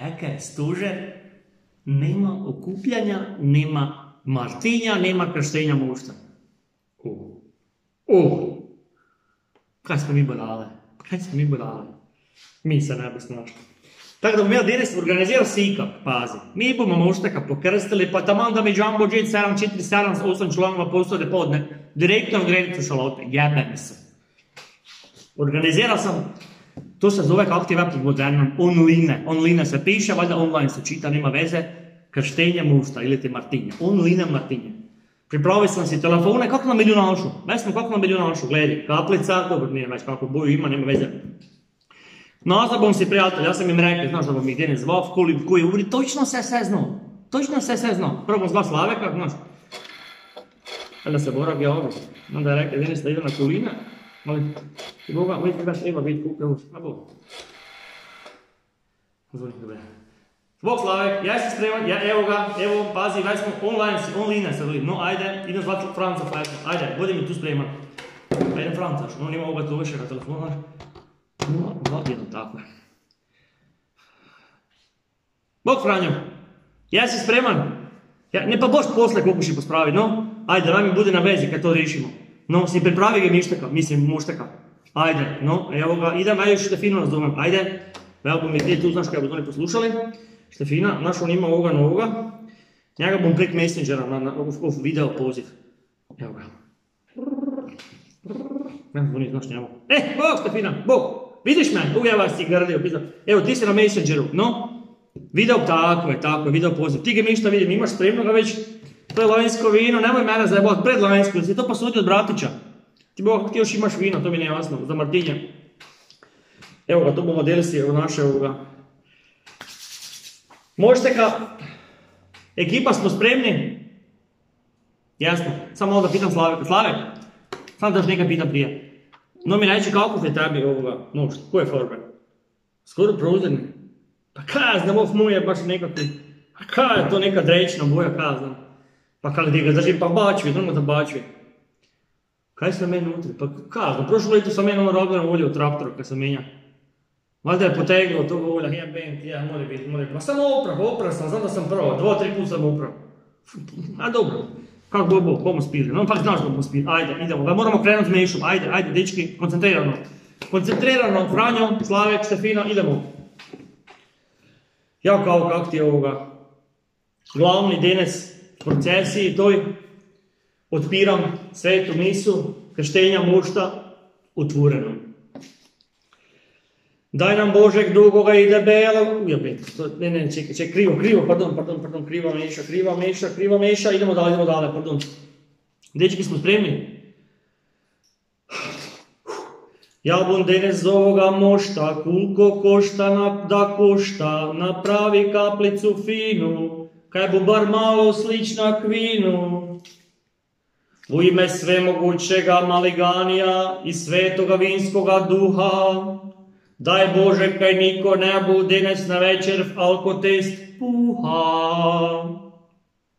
Reka je stožer, nema okupljanja, nema martinja, nema krštenja mušta. O, o, kaj smo mi budale, kaj smo mi budale. Mi se ne bi snašli. Tako da bom ja danes organiziral sikak, pazi. Mi bomo muštaka pokrstili, pa tamo da mi Jumbo Jet 747 s 8 članova posode podne, direktno v gredicu šalote, jebe mi se. Organiziral sam, to se zove kako ti već moderno, online, online se piše, valjda online se čita, nema veze, krštenje mušta ili ti Martinja, online Martinja. Pripravio sam si telefone, kako na milijunašu, već smo kako na milijunašu, gledaj, kaplica, dobro, nije već kako boju ima, nema veze. Nazad bom si prijatelj, ja sam im rekao, znaš da bom ih dene zvao, koji, koji uri, točno se sve znao, točno se sve znao. Prvo zvao Slaveka, znaš, onda se borav ja ovo, onda je rekao, dene ide na kulina, ali, i Boga, uvijek ga treba biti kupio, a Bog. Zvoni, dobro. Ja sam spreman, ja, evo ga, evo, pazi, već smo online, online se vidi, no ajde, idem zvati Franca Fajta, ajde, budi mi tu spreman. Pa idem Franca, on ima ovoga tu više na telefonu, znaš. No, no, jedno tako. Bog Franjo, ja si spreman. Ja, ne pa boš posle pokuši pospraviti, no? Ajde, daj mi bude na vezi kad to riješimo. No, si pripravi ga mištaka, mislim muštaka. Ajde, no, evo ga, idem, ajde Štefinu razumem, ajde. Evo bom mi ti tu, znaš kaj bodo oni poslušali. Štefina, naš on ima ovoga novoga. Njega bom prek Messengera na, na video poziv. Evo ga. Ne, zvoni, znaš njemu. E, Bog, Štefina, Bog, vidiš me? Vas ti grdio. Evo, ti si na Messengeru, no? Video tako je, tako je, video poziv. Ti ga mi šta vidim, imaš spremno ga već. To je lavinsko vino, nemoj mene zajebati, pred lavinsko, si to posudio od bratića. Bog, ti još imaš vino, to mi nije jasno, za Martinje. Evo ga, to bomo delili evo naše ovoga. Možete ka... Ekipa smo spremni? Jasno, samo malo da pitam Slavek. Slavek, samo da još nekaj pitam prije. No mi reći kako je tebi ovoga nož, koje forme? Skoro prozirni. Pa kaj ja znam, ovo je baš nekakvi, pa kaj je to neka drečna boja, kaj ja znam. Pa kada ti ga držim, pa bačvi, normalno da bačvi. Kaj se meni utri? Pa znam, prošlo leto sam ono robljeno volio u traktoru kad sam menja. Valjda je poteglo to volja, ja ben, ja, mora biti, mora biti. Ma samo oprav, oprav sam, znam da sam prvo, dva, tri put sam oprav. A dobro, kako bo, bo, bomo spili, no pa znaš da bomo spili, ajde, idemo, da moramo krenuti s mešom, ajde, ajde, dečki, koncentrirano. Koncentrirano, Franjo, Slavek, Štefina, idemo. Ja kao kak ti je ovoga, glavni danes procesiji toj, odpiram svetu misu, krštenja mušta, otvoreno. Daj nam Božek dugoga i debelo, ujebit, to, ne, ne, čekaj, čekaj, krivo, krivo, pardon, pardon, pardon, kriva meša, kriva meša, kriva meša, idemo dalje, idemo dalje, pardon. Dečki smo spremni? Ja bom danes z ovoga mošta, koliko košta da košta, napravi kaplicu finu, kaj bo bar malo slična kvinu. U ime svemogućega maliganija i svetoga vinskoga duha, daj Bože kaj niko ne bo danes na večer v alkotest puha.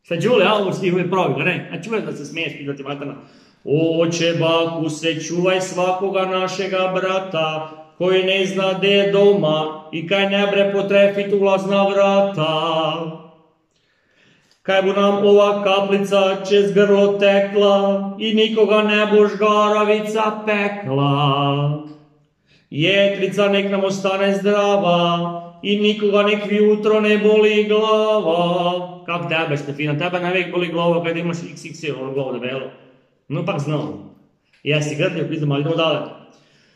Ste čuli, a ovo je pravi, ne? A čuje da se smiješ pitati matana. Oče baku se čuvaj svakoga našega brata, koji ne zna gdje je doma i kaj ne bre potrefit ulazna vrata. Kaj bo nam ova kaplica čez grlo tekla i nikoga ne bo žgaravica pekla. Jetrica nek nam ostane zdrava i nikoga nek jutro ne boli glava. Kak tebe, Štefina, tebe ne boli glava kad imaš XXL, ono glavo debelo. No pak znam. Ja si grdljiv, priznam, ali idemo dalje.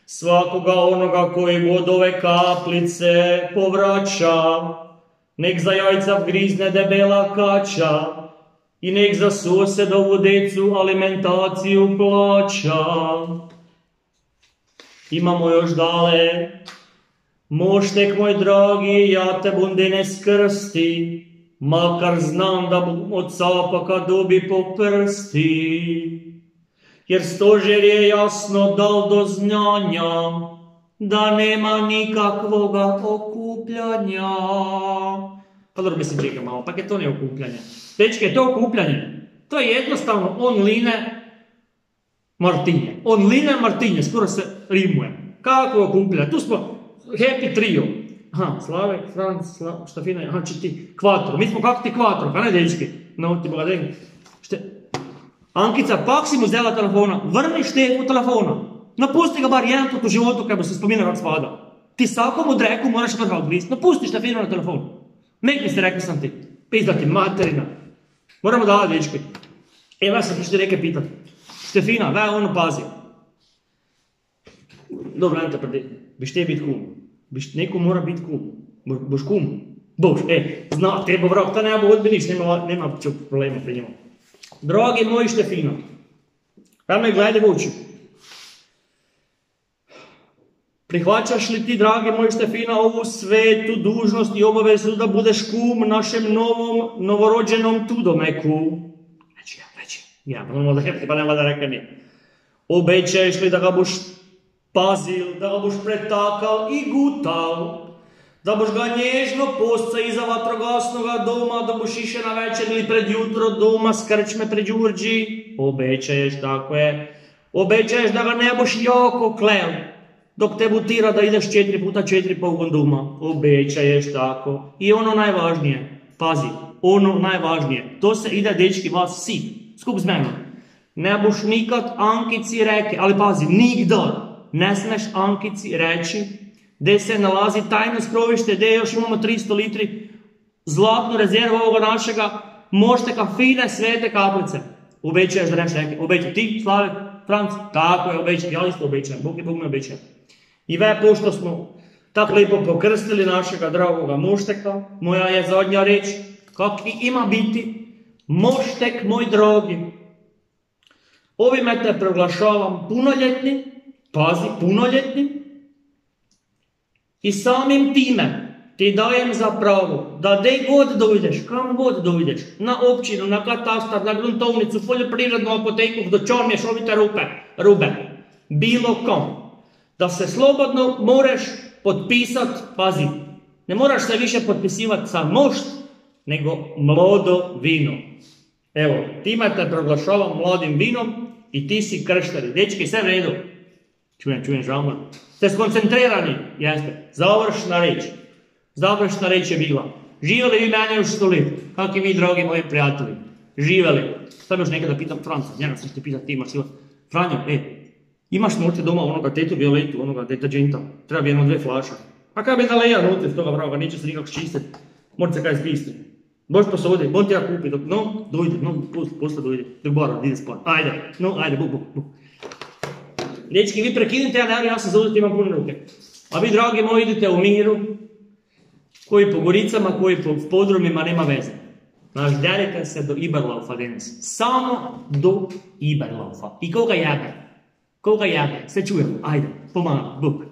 Svakoga onoga koji od ove kaplice povraća, nek za jajca vgrizne debela kača i nek za susjedovu decu alimentaciju plaća. Imamo još dale. Moštek moj dragi, ja te bom danes krsti, makar znam da bom od sapaka dobi po prsti. Jer stožer je jasno dal do znanja, da nema nikakvoga okupljanja. Pa dobro, mislim, čekaj malo, pa je to ne okupljanje. Dečke, je to okupljanje. To je jednostavno online Martinje. Online Martinje, skoro se rimuje. Kako okupljanje? Tu smo happy trio. Aha, Slavek, Franc, Sla, Štafina, aha, či ti, Kvatro. Mi smo kako ti Kvatro, pa ne dečki? No, ti boga. Šte... Ankica, pak si mu vzela telefona, vrni štefu telefona. Napusti ga bar jedan put u životu, bo se spominal kako spada. Ti svakom odreku moraš vrha odgrist. Napusti Štefinu na telefon. Mekni se, rekao sam ti. Pizda ti materina. Moramo davati, dečki. Evo ja sam ti reke pitat. Štefina, ve ono pazi. Dobro, ne te predi. Biš te bit kum. Biš, neko mora biti kum. Boš, kum. Boš, e, zna, treba vrag, ta ne bo odbiniš, nema, nema problema pri njemu. Dragi moji Štefina, kaj me gledaj v oči? Prihvaćaš li ti, dragi moj Štefina, ovu svetu dužnost i obavezu da budeš kum našem novom, novorođenom tudomeku? Reći ja, reći. Ja, nema da pa nema da rekli mi. Obećaješ li da ga boš pazil, da ga boš pretakal i gutal, da boš ga nježno posca iza vatrogasnoga doma, da boš iše na večer ili pred jutro doma s krčme pred Đurđi? Obećaješ, tako je. Obećaješ da ga ne boš jako kleo, dok te butira da ideš četiri puta četiri pogon doma. Obećaješ tako. I ono najvažnije, pazi, ono najvažnije, to se ide dečki vas svi, skup s menom. Ne boš nikad Ankici reke, ali pazi, nikdar ne smeš Ankici reći gdje se nalazi tajno skrovište, gdje još imamo 300 litri zlatnu rezervu ovoga našega možete fine svete kaplice. Obećaješ da neš reke, obećaj ti, Slavek, Franc, tako je, obećaj, ja isto obećajem, Bog i Bog me obećajem. I ve, pošto smo tako lijepo pokrstili našega dragoga mošteka, moja je zadnja reč, kakvi ima biti, moštek moj drogi. Ovime te proglašavam punoljetni, pazi, punoljetni, i samim time ti dajem za pravo da dej god dojdeš, kam god dojdeš, na općinu, na katastar, na gruntovnicu, poljoprivrednu apoteku, do mješovite rupe, rube, bilo kom da se slobodno moraš potpisat, pazi, ne moraš se više potpisivati sa mošt, nego mlodo vino. Evo, time te proglašavam mladim vinom i ti si krštari. Dečki, sve redu. Čujem, čujem, žalmor. Ste skoncentrirani? Jeste. Završna reč. Završna reč je bila. Živjeli vi mene još sto let? Kakvi vi, dragi moji prijatelji? Živjeli. Sad još nekada pitam Franca, njega sam te pitati, ti imaš Franjo, e, Imaš morte doma onoga tetu violetu, onoga deterđenta, treba bi jedno dve flaša. Pa kaj bi naleja nutra toga vrava, neće se nikako čistit, morate kaj zbisti. Boš posodi, bon ti ja kupi, dok, no, dojde, no, posle dojde, dok bara, ide spat. Ajde, no, ajde, buk, buk, buk. Dečki, vi prekinite, ja ne ja sam zauzeti, imam pune ruke. A vi, dragi moji, idete u miru, koji po goricama, koji po podrumima, nema veze. Naždjarite se do Iberlaufa danas. Samo do Iberlaufa. I koga jabe? Koga jabe? Sve čujemo. Ajde, pomagam. Buk.